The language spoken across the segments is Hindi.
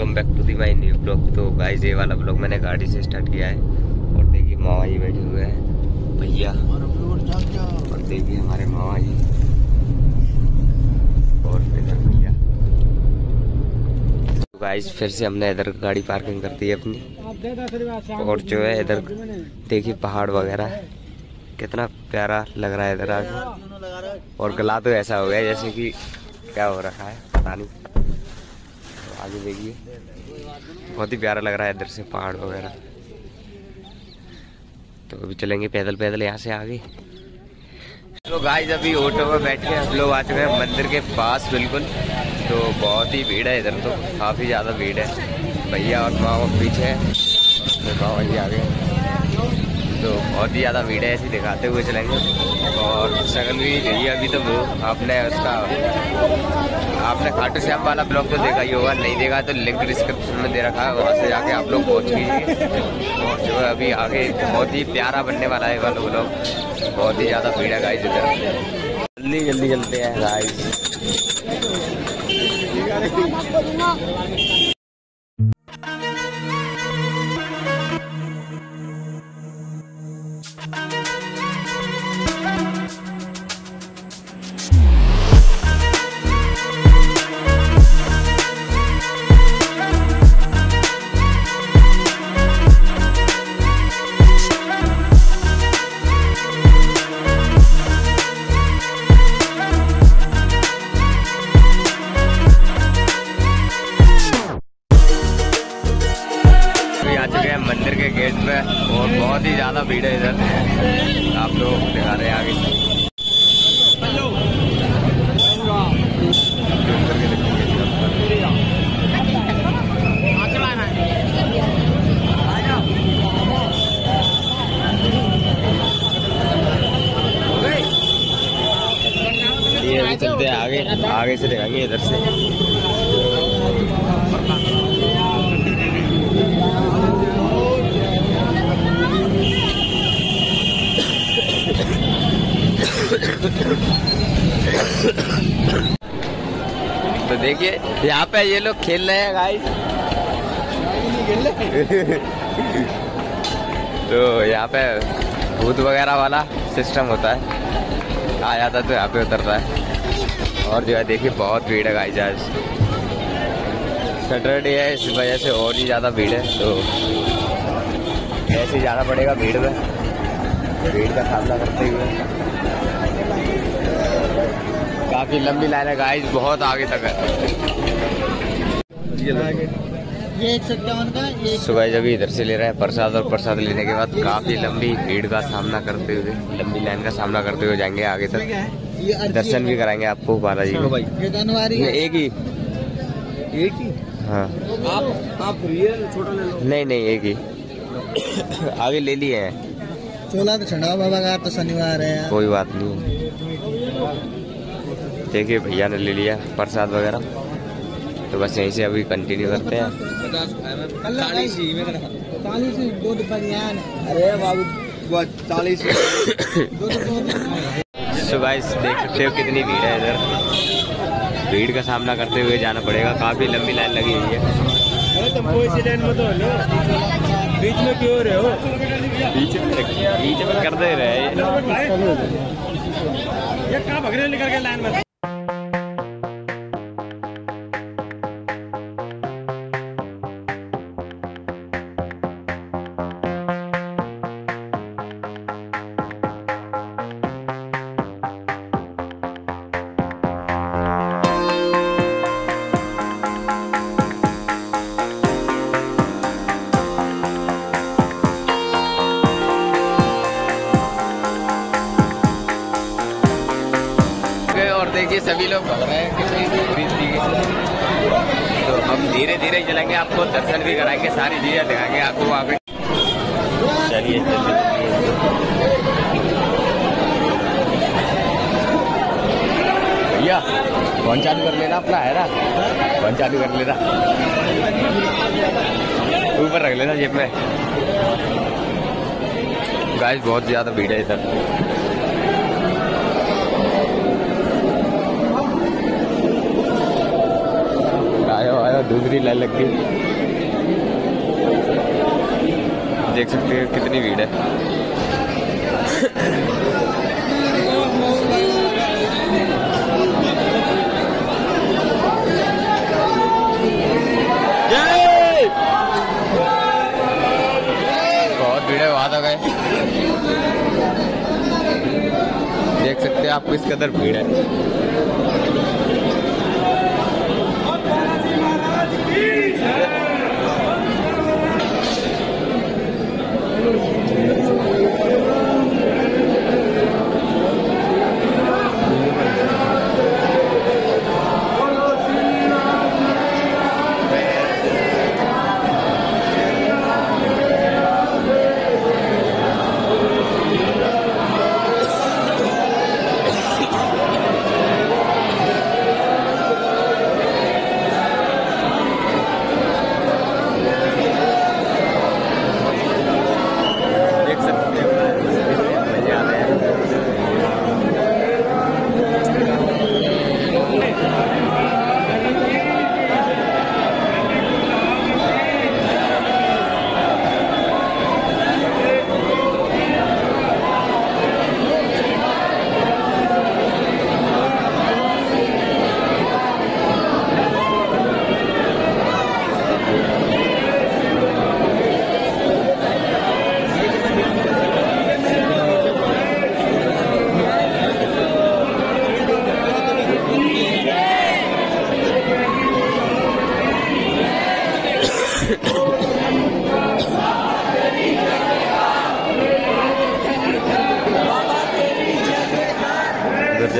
Welcome back to the my new blog तो गाइस ये वाला ब्लॉग मैंने गाड़ी से स्टार्ट किया है। और देखिए मामा जी बैठे हुए हैं। भैया। और देखिए, हमारे मामा जी और इधर भैया। तो गाइस फिर से हमने इधर गाड़ी पार्किंग कर दी है अपनी। और जो है, इधर देखिए, पहाड़ वगैरह। कितना प्यारा लग रहा है इधर आगे और गला तो ऐसा हो गया, जैसे कि क्या हो रखा है, पता नहीं। आगे देखिए। बहुत ही प्यारा लग रहा है इधर से पहाड़ वगैरह। तो अभी चलेंगे पैदल पैदल यहाँ से आगे। तो गाइस अभी ऑटो में बैठ के हम लोग आ चुके हैं मंदिर के पास, बिल्कुल। तो बहुत ही भीड़ है इधर तो काफ़ी ज़्यादा भीड़ है। भैया और माँ पीछे है। तो माँ आगे। तो बहुत ही ज़्यादा भीड़ है, ऐसे दिखाते हुए चलेंगे। और शक्ल भी यही अभी तो वो, आपने उसका, आपने खाटू श्याम वाला ब्लॉग तो देखा ही होगा, नहीं देखा तो लिंक डिस्क्रिप्शन में दे रखा है, वहाँ से जाके आप लोग पहुँच कीजिए और जो अभी आगे बहुत ही प्यारा बनने वाला है वाला ब्लॉग। बहुत ही ज़्यादा भीड़ है गाइस इधर। जल्दी जल्दी चलते हैं गाइस आगे इधर से। तो देखिए, यहाँ पे ये लोग खेल रहे हैं गाइस तो यहाँ पे भूत वगैरह वाला सिस्टम होता है। आ जाता तो यहाँ पे उतरता है। और जो है देखिए बहुत भीड़ है गाइस आज। सैटरडे है इस वजह से और ही ज़्यादा भीड़ है तो ऐसे ही जाना पड़ेगा भीड़ में। भीड़ का सामना करते हुए। काफ़ी लंबी लाइन है गाइस बहुत आगे तक है। ये एक सत्तावन का सुबह जब इधर से ले रहे हैं प्रसाद और प्रसाद लेने के बाद काफ़ी लंबी भीड़ का सामना करते हुए लंबी लाइन का सामना करते हुए जाएँगे आगे तक। दर्शन भी कराएँगे आपको बालाजी को। ये ये एक ही। एक ही? हाँ। आप आप रियल छोटा ले लो। नहीं नहीं एक ही। आगे ले लिए हैं। चोला तो छंडा बाबा का तो शनिवार है। कोई बात नहीं। देखिए भैया ने ले लिया प्रसाद वगैरह। तो बस यहीं से अभी कंटिन्यू करते हैं। ही। है अरे बाबू चालीस सो गाइस देख सकते हो कितनी भीड़ है इधर। भीड़ का सामना करते हुए जाना पड़ेगा। काफ़ी लंबी लाइन लगी हुई है। तुम कोई सी लाइन में तो बीच में क्यों रहे हो? बीच में बीच में कर दे रहे। ये कहाँ भगने निकल के लाइन में? देखिए सभी लोग हैं। तो हम धीरे धीरे चलेंगे आपको दर्शन भी कराएँगे सारी चीज़ें दिखाएँगे आपको वहाँ पे चलिए चलिए। भैया फ़ोन चालू कर लेना अपना है ना? फ़ोन चालू कर लेना। ऊपर रख लेना जेब में। गाइस बहुत ज़्यादा भीड़ है इधर। आयो आयो दूसरी लाइन लग गई। देख सकते हैं कितनी भीड़ है। देख सकते हैं आपको इस कदर भीड़ है।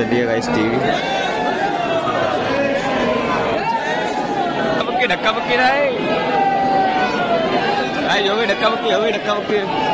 उधर चलिएगा इस टीवी बक्की धक्का बक्की रहा है आई हो गई धक्का बक्की हो गई धक्का बक्की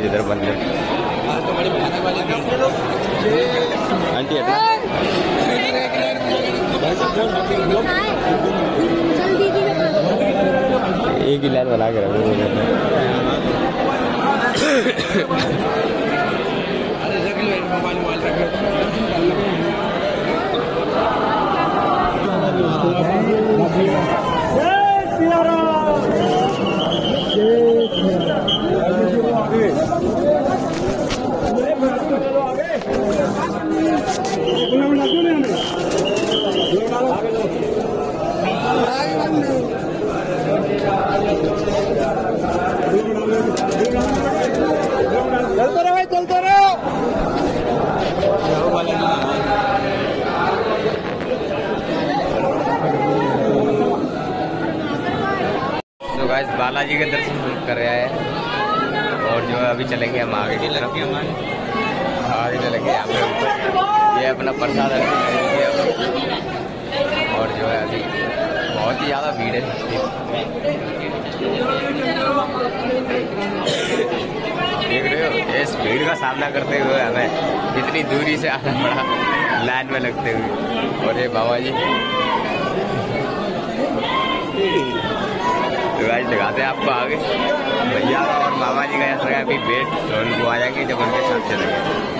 है इधर मंदिर आंटी। एक लाइन बना मोबाइल रखो तो बालाजी के दर्शन कर रहे हैं और जो है अभी चलेंगे हम आगे की तरफ़। आगे चलेंगे यहाँ पे ये अपना प्रसाद और जो है अभी बहुत ही ज़्यादा भीड़ है। देख रहे हो इस भीड़ का सामना करते हुए हमें कितनी दूरी से आना पड़ा लाइन में लगते हुए। और ये बाबा जी। तो दिखाते हैं आपको आगे। भैया और मामा जी का यहाँ अभी वेट तो उनको आ जाएँगे जब उनके साथ चलेंगे।